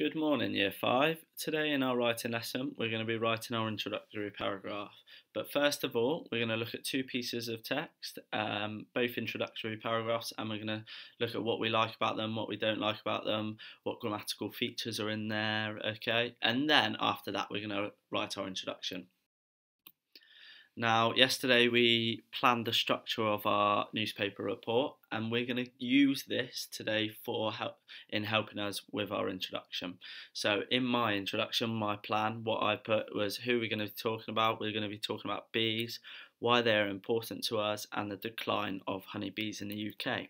Good morning, Year 5. Today in our writing lesson, we're going to be writing our introductory paragraph. But first of all, we're going to look at two pieces of text, um, both introductory paragraphs, and we're going to look at what we like about them, what we don't like about them, what grammatical features are in there, okay? And then after that, we're going to write our introduction. Now, yesterday we planned the structure of our newspaper report, and we're going to use this today for help in helping us with our introduction. So, in my introduction, my plan, what I put was who we're going to be talking about. We're going to be talking about bees, why they're important to us, and the decline of honeybees in the UK.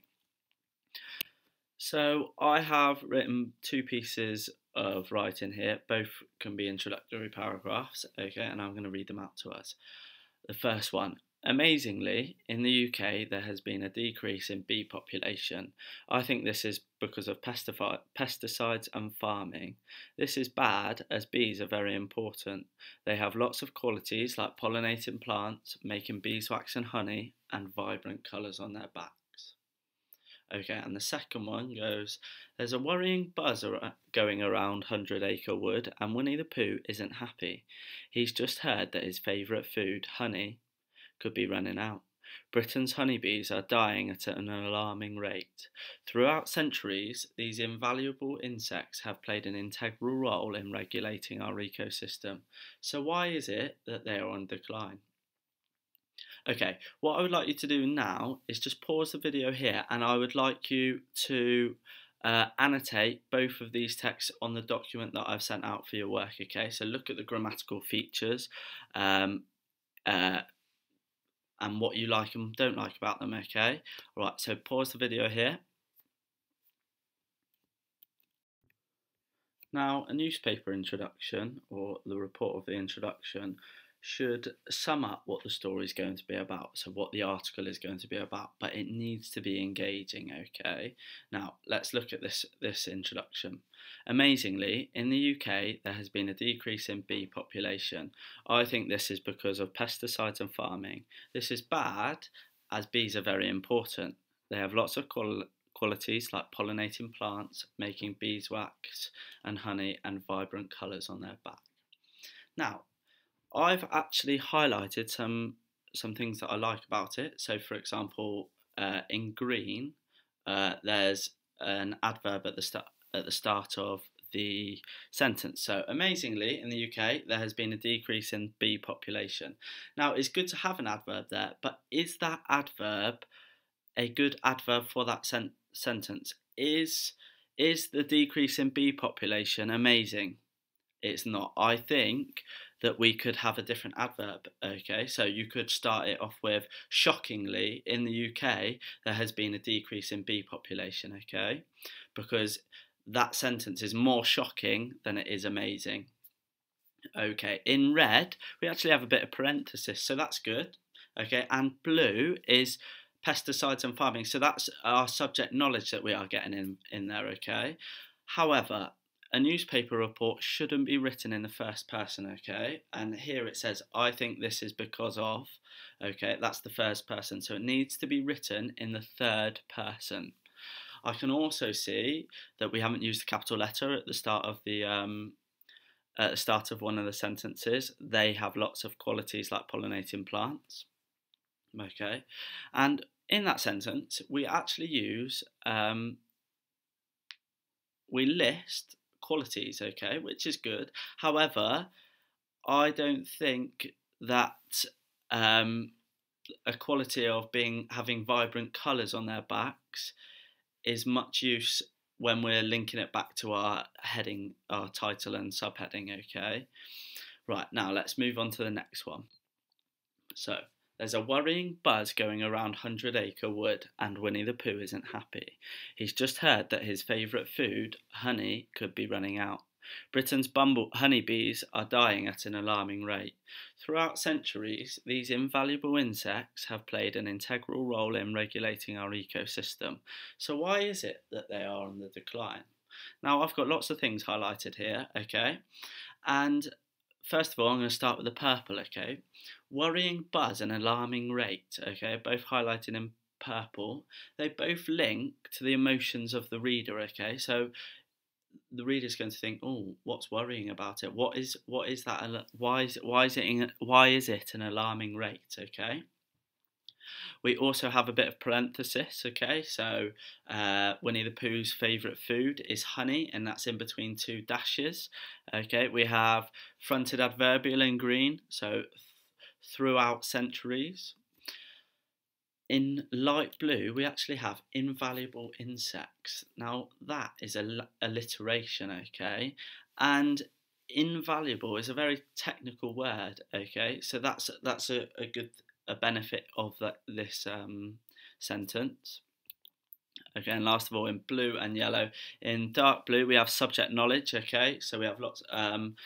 So, I have written two pieces of writing here. Both can be introductory paragraphs, okay, and I'm going to read them out to us. The first one. Amazingly, in the UK, there has been a decrease in bee population. I think this is because of pesticides and farming. This is bad as bees are very important. They have lots of qualities like pollinating plants, making beeswax and honey, and vibrant colours on their backs. Okay, and the second one goes There's a worrying buzz going around Hundred Acre Wood, and Winnie the Pooh isn't happy. He's just heard that his favourite food, honey, could be running out. Britain's honeybees are dying at an alarming rate. Throughout centuries, these invaluable insects have played an integral role in regulating our ecosystem. So, why is it that they are on decline? Okay, what I would like you to do now is just pause the video here and I would like you to uh, annotate both of these texts on the document that I've sent out for your work, okay? So look at the grammatical features um, uh, and what you like and don't like about them, okay? All right, so pause the video here. Now, a newspaper introduction, or the report of the introduction, should sum up what the story is going to be about, so what the article is going to be about, but it needs to be engaging, okay? Now, let's look at this, this introduction. Amazingly, in the UK, there has been a decrease in bee population. I think this is because of pesticides and farming. This is bad, as bees are very important. They have lots of qual qualities like pollinating plants, making beeswax and honey, and vibrant colours on their back. Now, I've actually highlighted some some things that I like about it. So, for example, uh, in green, uh, there's an adverb at the start at the start of the sentence. So, amazingly, in the UK, there has been a decrease in bee population. Now, it's good to have an adverb there, but is that adverb a good adverb for that sen- sentence? Is is the decrease in bee population amazing? It's not. I think that we could have a different adverb. Okay, so you could start it off with shockingly, in the UK, there has been a decrease in bee population. Okay, because that sentence is more shocking than it is amazing. Okay, in red, we actually have a bit of parenthesis, so that's good. Okay, and blue is pesticides and farming, so that's our subject knowledge that we are getting in, in there. Okay, however, a newspaper report shouldn't be written in the first person, okay? And here it says, I think this is because of, okay? That's the first person. So it needs to be written in the third person. I can also see that we haven't used the capital letter at the start of the um, at the start of one of the sentences. They have lots of qualities like pollinating plants. Okay, and in that sentence, we actually use um, we list qualities, okay, which is good. However, I don't think that um, a quality of being having vibrant colours on their backs is much use when we're linking it back to our heading, our title and subheading, okay? Right, now let's move on to the next one. So, there's a worrying buzz going around Hundred Acre Wood, and Winnie the Pooh isn't happy. He's just heard that his favourite food, honey, could be running out. Britain's bumble honeybees are dying at an alarming rate. Throughout centuries, these invaluable insects have played an integral role in regulating our ecosystem. So, why is it that they are on the decline? Now, I've got lots of things highlighted here, okay? And first of all, I'm going to start with the purple, okay? Worrying buzz and alarming rate, okay, both highlighted in purple. They both link to the emotions of the reader, okay? So the reader's going to think, "Oh, what's worrying about it? What is what is that? Why is why is it why is it an alarming rate?" Okay. We also have a bit of parenthesis, okay? So uh, Winnie the Pooh's favourite food is honey, and that's in between two dashes, okay? We have fronted adverbial in green, so th throughout centuries. In light blue, we actually have invaluable insects. Now, that is a alliteration, okay? And invaluable is a very technical word, okay? So that's that's a, a good a benefit of that this um, sentence. Again, last of all, in blue and yellow. In dark blue, we have subject knowledge. Okay, so we have lots um,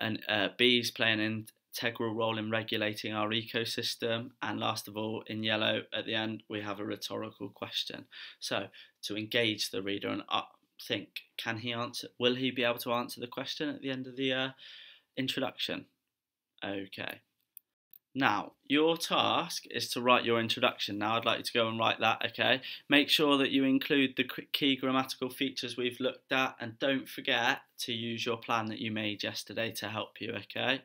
and uh, bees play an integral role in regulating our ecosystem. And last of all, in yellow at the end, we have a rhetorical question. So to engage the reader and uh, think, can he answer? Will he be able to answer the question at the end of the uh, introduction? Okay. Now, your task is to write your introduction. Now, I'd like you to go and write that, okay? Make sure that you include the key grammatical features we've looked at and don't forget to use your plan that you made yesterday to help you, okay?